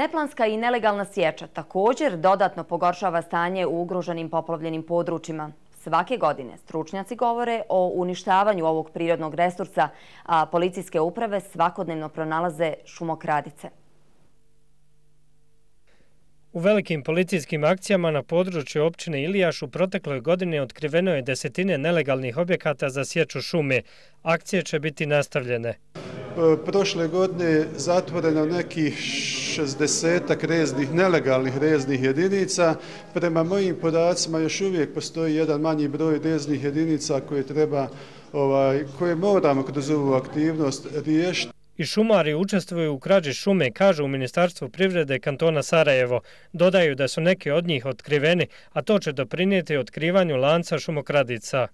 Neplanska i nelegalna sječa također dodatno pogoršava stanje u ugruženim poplavljenim područjima. Svake godine stručnjaci govore o uništavanju ovog prirodnog resursa, a policijske uprave svakodnevno pronalaze šumokradice. U velikim policijskim akcijama na području općine Ilijaš u protekloj godini otkriveno je desetine nelegalnih objekata za sječu šume. Akcije će biti nastavljene. E, prošle godine zatvoreno nekih 60 reznih, nelegalnih reznih jedinica. Prema mojim podacima još uvijek postoji jedan manji broj reznih jedinica koje treba ovaj, koje moramo kroz ovu aktivnost riješiti i šumari učestvuju u krađi šume, kažu u Ministarstvu privrede kantona Sarajevo. Dodaju da su neki od njih otkriveni, a to će doprinijeti otkrivanju lanca šumokradica.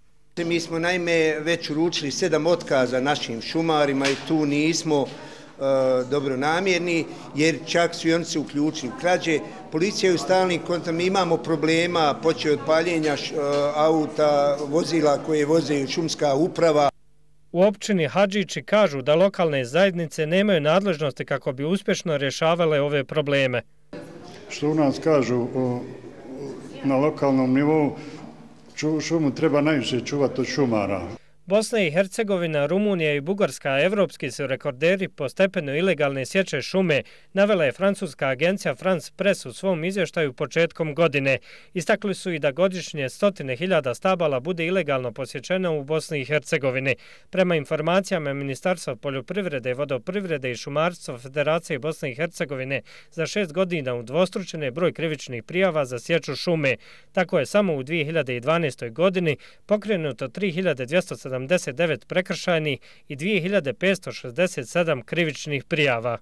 Mi smo najme već uručili sedam otkaza našim šumarima i tu nismo e, dobro namjerni, jer čak su i oni se uključili u krađe. Policija je u stalnim kontam, imamo problema, počeo od paljenja e, auta, vozila koje voze šumska uprava. U općini Hadžići kažu da lokalne zajednice nemaju nadležnosti kako bi uspješno rješavale ove probleme. Što u nas kažu na lokalnom nivou, šumu treba najviše čuvati od šumara. Bosna i Hercegovina, Rumunija i Bugarska, evropski su rekorderi po stepenu ilegalne sječe šume, navela je francuska agencija France Press u svom izvještaju početkom godine. Istakli su i da godišnje stotine hiljada stabala bude ilegalno posjećeno u Bosni i Hercegovini. Prema informacijama Ministarstva poljoprivrede, vodoprivrede i šumarstva Federacije Bosne i Hercegovine za šest godina u je broj krivičnih prijava za sječu šume. Tako je samo u 2012. godini pokrenuto 3270 79 prekršajnih i 2567 krivičnih prijava.